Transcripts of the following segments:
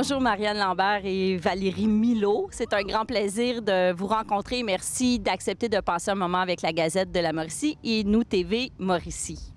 Bonjour Marianne Lambert et Valérie Milo. C'est un grand plaisir de vous rencontrer. Merci d'accepter de passer un moment avec la Gazette de la Mauricie et nous TV Mauricie.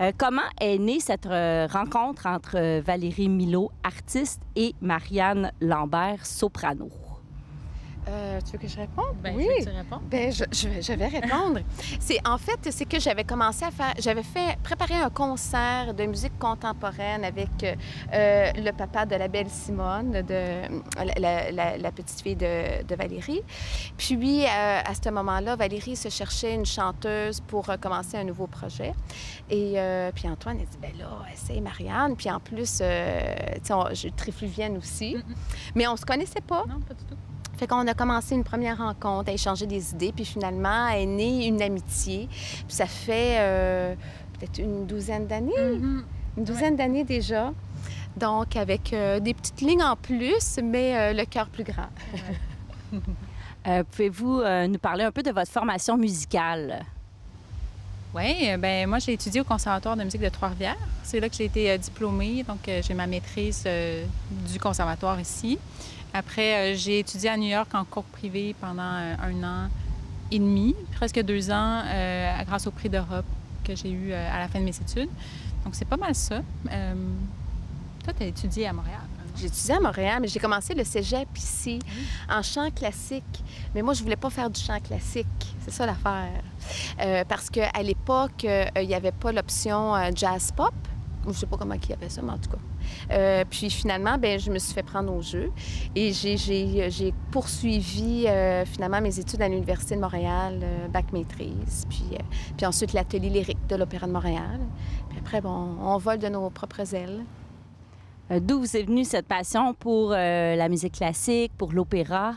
Euh, comment est née cette euh, rencontre entre euh, Valérie Milo, artiste, et Marianne Lambert, soprano? Euh, tu veux que je réponde? Ben, oui. je vais te répondre. Ben, je, je- je vais répondre. c'est en fait, c'est que j'avais commencé à faire, j'avais fait préparer un concert de musique contemporaine avec euh, euh, le papa de la belle Simone, de la, la- la petite fille de, de Valérie. Puis euh, à ce moment-là, Valérie se cherchait une chanteuse pour commencer un nouveau projet. Et puis Antoine a dit, ben là, essaye Marianne. Puis en plus, tu sais, j'ai Trifluvienne aussi. Mais on se connaissait pas. Non, pas du tout. Fait qu'on a commencé une première rencontre, à échanger des idées, puis finalement est née une amitié. Puis ça fait euh, peut-être une douzaine d'années, Mhm. une douzaine d'années déjà. Donc avec euh, des petites lignes en plus, mais euh, le cœur plus grand. Euh, Pouvez-vous euh, nous parler un peu de votre formation musicale? Oui, ben moi j'ai étudié au Conservatoire de musique de Trois-Rivières. C'est là que j'ai été euh, diplômée, donc euh, j'ai ma maîtrise euh, du conservatoire ici. Après, euh, j'ai étudié à New York en cours privé pendant euh, un an et demi, presque deux ans, euh, grâce au prix d'Europe que j'ai eu à la fin de mes études. Donc c'est pas mal ça. Euh, toi, tu as étudié à Montréal. hein? J'ai étudié à Montréal, mais j'ai commencé le cégep ici, en chant classique. Mais moi, je voulais pas faire du chant classique. C'est ça l'affaire. Euh, parce qu'à l'époque, il n'y avait pas l'option jazz pop. Je sais pas comment il y avait ça, mais en tout cas. Euh, puis finalement, ben, je me suis fait prendre au jeu et j'ai- poursuivi euh, finalement mes études à l'Université de Montréal, euh, bac maîtrise, puis, euh, puis ensuite l'atelier lyrique de l'Opéra de Montréal. Puis après, bon, on vole de nos propres ailes. D'où vous est venue cette passion pour la musique classique, pour l'opéra?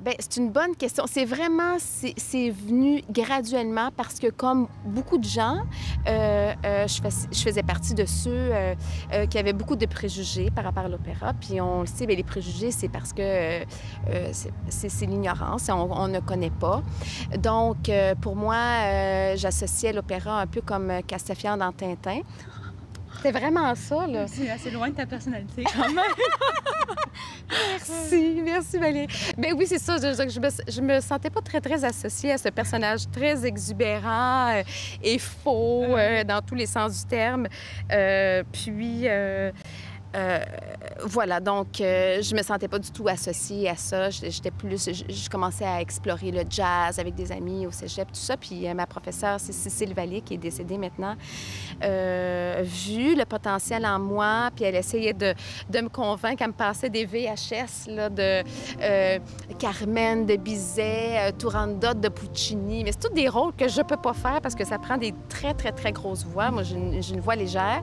Bien, c'est une bonne question. C'est vraiment, c'est venu graduellement parce que comme beaucoup de gens, euh, euh, je, fais- je faisais partie de ceux euh, qui avaient beaucoup de préjugés par rapport à l'opéra. Puis on le sait, bien, les préjugés, c'est parce que c'est- l'ignorance, on, on ne connaît pas. Donc, pour moi, j'associais l'opéra un peu comme Castafiore dans Tintin. C'est vraiment ça, là. C'est assez loin de ta personnalité quand même. Merci, merci Valérie. Ben oui, c'est ça. Je, je, je me, je me sentais pas très, très associée à ce personnage très exubérant euh, et faux euh, dans tous les sens du terme. Euh, puis, euh, voilà, donc euh, je me sentais pas du tout associée à ça. J'étais plus, je, commençais à explorer le jazz avec des amis au cégep, tout ça. Puis euh, ma professeure, c'est Cécile Vallée, qui est décédée maintenant, vu le potentiel en moi, puis elle essayait de, me convaincre. Elle me passait des VHS de Carmen, de Bizet, Turandot, de Puccini. Mais c'est tous des rôles que je peux pas faire parce que ça prend des très, très, très grosses voix. Moi, j'ai une, une voix légère.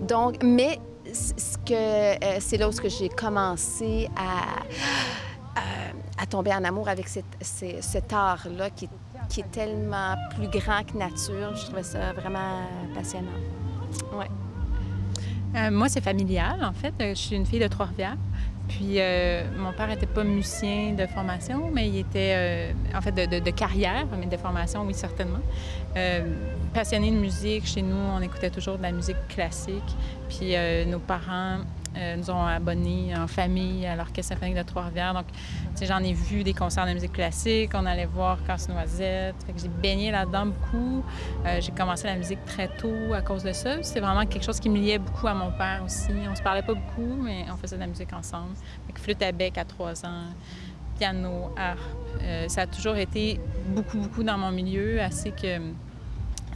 Donc, mais euh, c'est là où j'ai commencé à, tomber en amour avec cet art-là qui, qui est tellement plus grand que nature. Je trouvais ça vraiment passionnant. Euh, moi, c'est familial, en fait. Euh, Je suis une fille de Trois-Rivières. Puis, euh, mon père n'était pas musicien de formation, mais il était, euh, en fait, de, carrière, mais de formation, oui, certainement. Euh, passionné de musique, chez nous, on écoutait toujours de la musique classique. Puis, nos parents euh, nous ont abonnés en famille à l'Orchestre symphonique de Trois-Rivières. Donc, j'en ai vu des concerts de musique classique. On allait voir Casse-Noisette. J'ai baigné là-dedans beaucoup. Euh, j'ai commencé la musique très tôt à cause de ça. C'est vraiment quelque chose qui me liait beaucoup à mon père aussi. On se parlait pas beaucoup, mais on faisait de la musique ensemble. Fait flûte à bec à trois ans, piano, harpe. Euh, ça a toujours été beaucoup, beaucoup dans mon milieu, assez que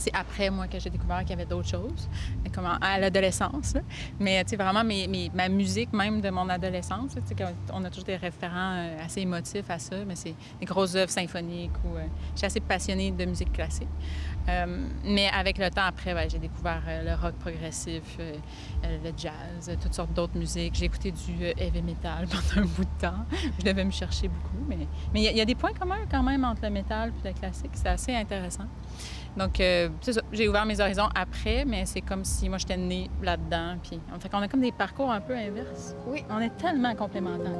c'est après, moi, que j'ai découvert qu'il y avait d'autres choses, comme à l'adolescence. Mais, vraiment, ma musique, même de mon adolescence, on a toujours des référents euh, assez émotifs à ça, mais c'est des grosses œuvres symphoniques ou... euh, je suis assez passionnée de musique classique. Euh, mais avec le temps, après, ben, j'ai découvert le rock progressif, le jazz, toutes sortes d'autres musiques. J'ai écouté du heavy metal pendant un bout de temps. Je devais me chercher beaucoup, mais il y a- des points communs quand même entre le métal et le classique. C'est assez intéressant. Donc, euh, c'est ça. J'ai ouvert mes horizons après, mais c'est comme si moi, j'étais née là-dedans. Puis, en fait, on a comme des parcours un peu inverses. Oui. On est tellement complémentaires.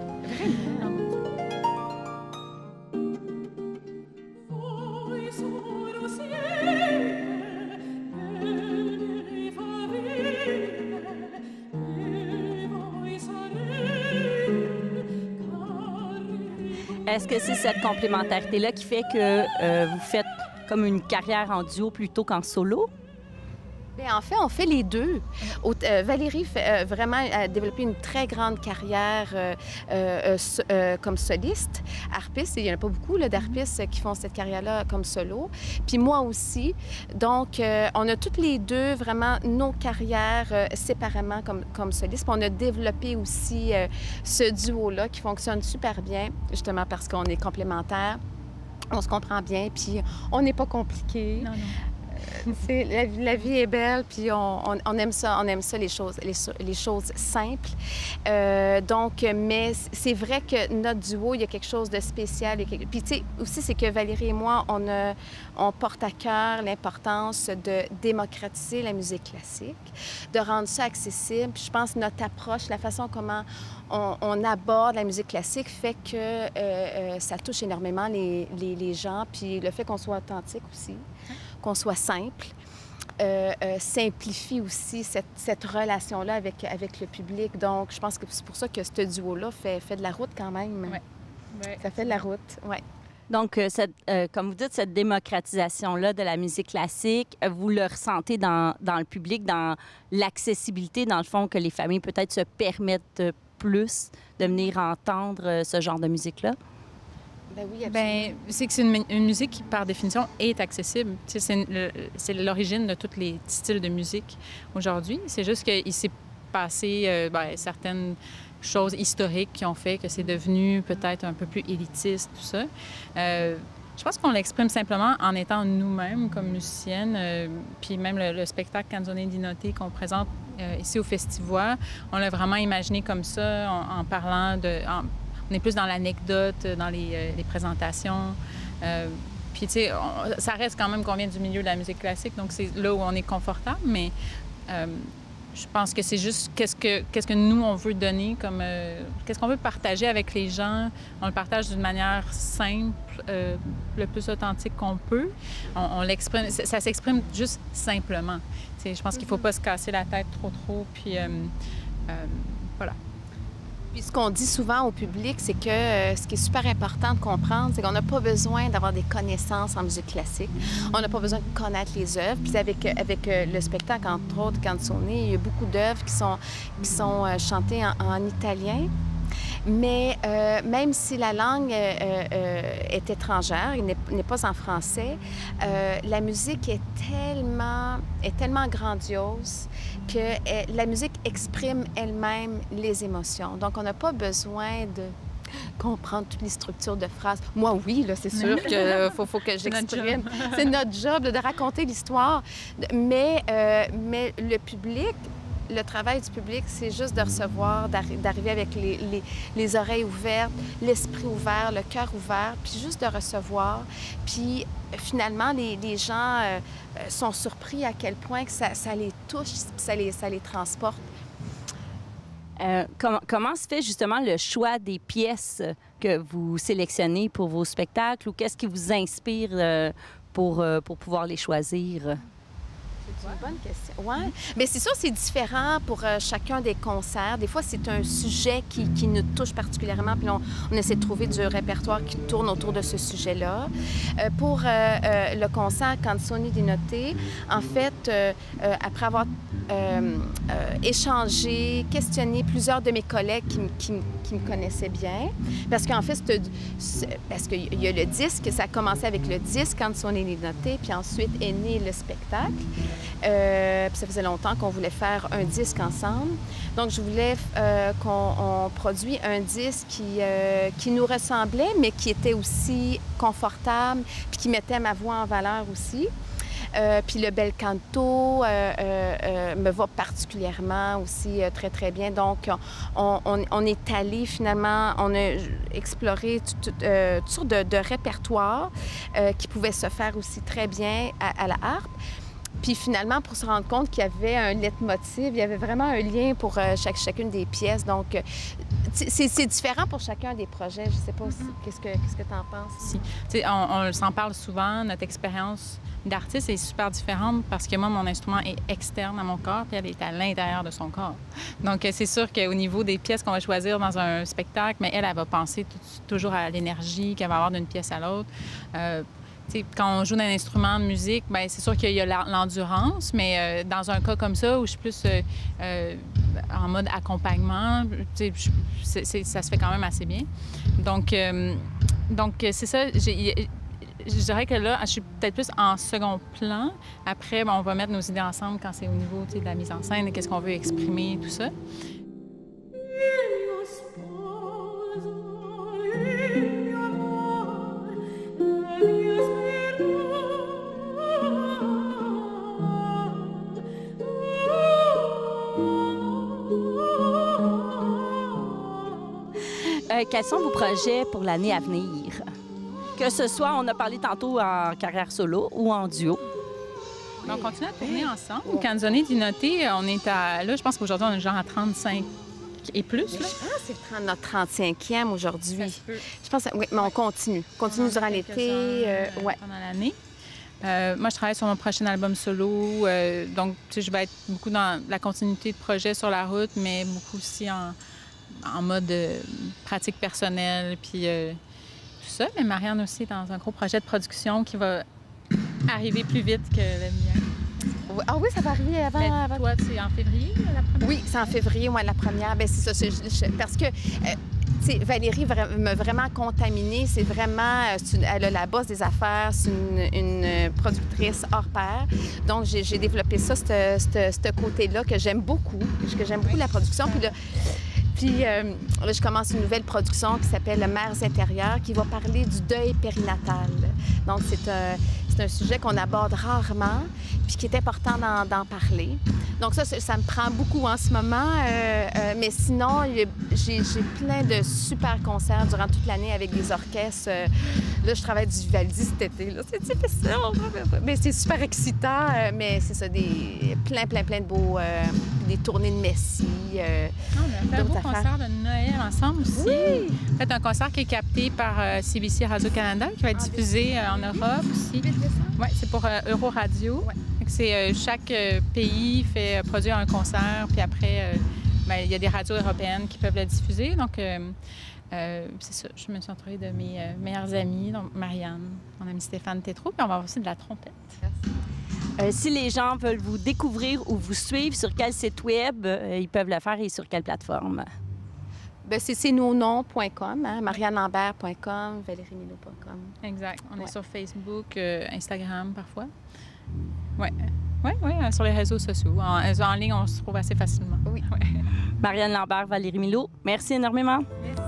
Est-ce que c'est cette complémentarité-là qui fait que euh, vous faites comme une carrière en duo plutôt qu'en solo? Bien, en fait, on fait les deux. Euh, Valérie fait, euh, vraiment a développé une très grande carrière euh, comme soliste, harpiste. Il n'y en a pas beaucoup d'harpistes qui font cette carrière-là comme solo. Puis moi aussi. Donc, on a toutes les deux vraiment nos carrières séparément comme, comme solistes. Puis on a développé aussi ce duo-là qui fonctionne super bien, justement parce qu'on est complémentaires. On se comprend bien, puis on n'est pas compliqué. La, vie est belle, puis on, aime ça, on aime ça les choses, simples. Euh, donc, mais c'est vrai que notre duo, il y a quelque chose de spécial. quelque- Puis tu sais, aussi c'est que Valérie et moi, on, porte à cœur l'importance de démocratiser la musique classique, de rendre ça accessible. Je pense que notre approche, la façon comment on, aborde la musique classique fait que euh, euh, ça touche énormément les, les- les gens. Puis le fait qu'on soit authentique aussi, qu'on soit simple, euh, euh, simplifie aussi cette, cette relation-là avec, avec le public. Donc, je pense que c'est pour ça que ce duo-là fait, fait de la route quand même. Ouais. Ouais. Ça fait de la route, oui. Donc, euh, cette- euh, comme vous dites, cette démocratisation-là de la musique classique, vous le ressentez dans, dans le public, dans l'accessibilité, dans le fond, que les familles peut-être se permettent plus de venir entendre euh, ce genre de musique-là? Ben oui, absolument. Ben, c'est que c'est une, une musique qui, par définition, est accessible. C'est l'origine de tous les styles de musique aujourd'hui. C'est juste qu'il s'est passé euh, ben, certaines choses historiques qui ont fait que c'est devenu peut-être un peu plus élitiste, tout ça. Euh, je pense qu'on l'exprime simplement en étant nous-mêmes comme musiciennes. euh, puis même le, le spectacle Canzone di Notte qu'on présente euh, ici au Festivois, on l'a vraiment imaginé comme ça, en, en parlant de... en- on est plus dans l'anecdote, dans les, euh, les présentations. Euh, puis, tu sais, ça reste quand même qu'on vient du milieu de la musique classique, donc c'est là où on est confortable, mais euh, je pense que c'est juste qu'est-ce que, qu'est-ce que nous, on veut donner comme... euh, qu'est-ce qu'on veut partager avec les gens. On le partage d'une manière simple, euh, le plus authentique qu'on peut. On, on l'exprime... Ça, ça s'exprime juste simplement. Tu sais, je pense qu'il ne faut pas se casser la tête trop, trop, puis... euh, euh, voilà. Puis ce qu'on dit souvent au public, c'est que euh, ce qui est super important de comprendre, c'est qu'on n'a pas besoin d'avoir des connaissances en musique classique. On n'a pas besoin de connaître les œuvres. Puis avec, euh, avec euh, le spectacle, entre autres, Canzone, il y a beaucoup d'œuvres qui sont, qui sont chantées en italien. Mais euh, même si la langue euh, euh, est étrangère, il n'est pas en français, la musique est tellement, est tellement grandiose que la musique exprime elle-même les émotions. Donc, on n'a pas besoin de comprendre toutes les structures de phrases. Moi, oui, là, c'est sûr qu'il faut, faut que j'exprime. C'est notre job là, de raconter l'histoire. Mais, euh, mais le public, le travail du public, c'est juste de recevoir, d'arri- d'arriver avec les, les- les oreilles ouvertes, l'esprit ouvert, le cœur ouvert, puis juste de recevoir. Puis finalement, les, gens euh, euh, sont surpris à quel point que ça, les touche, ça les, ça les transporte. Euh, comment, se fait justement le choix des pièces que vous sélectionnez pour vos spectacles ou qu'est-ce qui vous inspire pour, pour pouvoir les choisir? C'est une bonne question. Oui. Mais c'est sûr, c'est différent pour euh, chacun des concerts. Des fois, c'est un sujet qui, qui nous touche particulièrement, puis on, on essaie de trouver du répertoire qui tourne autour de ce sujet-là. Euh, pour euh, le concert Canzoni di Notte, en fait, après avoir échangé, questionné plusieurs de mes collègues qui, qui me connaissaient bien, parce qu'en fait, parce qu'il y a le disque, ça a commencé avec le disque Canzoni di Notte, puis ensuite est né le spectacle. Euh, ça faisait longtemps qu'on voulait faire un disque ensemble. Donc, je voulais euh, qu'on on produise un disque qui, euh, qui nous ressemblait, mais qui était aussi confortable, puis qui mettait ma voix en valeur aussi. Puis le bel canto me va particulièrement aussi très, très bien. Donc, on, est allé finalement, on a exploré tout- tout, toutes sortes de, de répertoires qui pouvaient se faire aussi très bien à la harpe. Puis finalement, pour se rendre compte qu'il y avait un leitmotiv, il y avait vraiment un lien pour euh, chaque, chacune des pièces. Donc, euh, c'est différent pour chacun des projets. Je sais pas qu'est-ce que qu'est-ce que tu en penses? Si. on, on s'en parle souvent, notre expérience d'artiste est super différente parce que moi, mon instrument est externe à mon corps, puis elle est à l'intérieur de son corps. Donc, c'est sûr qu'au niveau des pièces qu'on va choisir dans un spectacle, mais elle, elle va penser toujours à l'énergie qu'elle va avoir d'une pièce à l'autre. Euh, quand on joue d'un instrument de musique, ben c'est sûr qu'il y a l'endurance, mais euh, dans un cas comme ça, où je suis plus euh, euh, en mode accompagnement, ça se fait quand même assez bien. Donc, donc c'est ça. Je dirais que là, je suis peut-être plus en second plan. Après, ben, on va mettre nos idées ensemble quand c'est au niveau de la mise en scène et qu'est-ce qu'on veut exprimer, tout ça. Quels sont vos projets pour l'année à venir? Que ce soit, on a parlé tantôt en carrière solo ou en duo. On continue à tourner ensemble. Quand on est noté, on est à. Là, je pense qu'aujourd'hui, on est genre à 35 et plus. Là. Je pense que c'est notre 35e aujourd'hui. Je pense, oui, mais on continue. On continue durant l'été. Euh, ouais. Pendant l'année. Euh, moi, je travaille sur mon prochain album solo. Euh, donc, tu sais, je vais être beaucoup dans la continuité de projet sur la route, mais beaucoup aussi en, en mode euh, pratique personnelle, puis euh, tout ça. Mais Marianne aussi est dans un gros projet de production qui va arriver plus vite que le mien. Ah oui, ça va arriver avant. Ben, toi, c'est en février, la première? Oui, c'est en février, moi, la première. Bien, c'est ça. parce que. Euh, Valérie m'a vraiment contaminée. C'est vraiment, elle a la base des affaires, c'est une, productrice hors pair. Donc, j'ai développé ça, ce côté-là que j'aime beaucoup, que j'aime beaucoup la production. Puis là, euh, je commence une nouvelle production qui s'appelle Mères intérieures, qui va parler du deuil périnatal. Donc, c'est un, c'est un sujet qu'on aborde rarement, puis qui est important d'en parler. Donc ça, ça me prend beaucoup en ce moment. Euh, euh, mais sinon, j'ai plein de super concerts durant toute l'année avec des orchestres. Euh, là, je travaille du Vivaldi cet été. C'est difficile, mais c'est super excitant. mais c'est ça, des, plein, plein, plein de beaux... des tournées de Messi. Ah, on a fait un beau concert de Noël ensemble aussi. Oui! En fait, un concert qui est capté par CBC Radio-Canada, qui va être diffusé en Europe aussi. Oui, c'est pour euh, Euroradio. C'est euh, chaque euh, pays fait produire un concert, puis après, ben, il y a des radios européennes qui peuvent la diffuser. Donc, c'est ça. Je me suis entourée de mes meilleures amies, donc Marianne, mon ami Stéphane Tétrault, puis on va avoir aussi de la trompette. si les gens veulent vous découvrir ou vous suivre, sur quel site web ils peuvent le faire et sur quelle plateforme? Ben, c'est nos noms.com, hein, mariannelambert.com, Exact. On est sur Facebook, euh, Instagram parfois. Oui. Oui, oui, euh, sur les réseaux sociaux. En, en, ligne, on se trouve assez facilement. Oui. Marianne Lambert, Valérie Milo, merci énormément. Merci.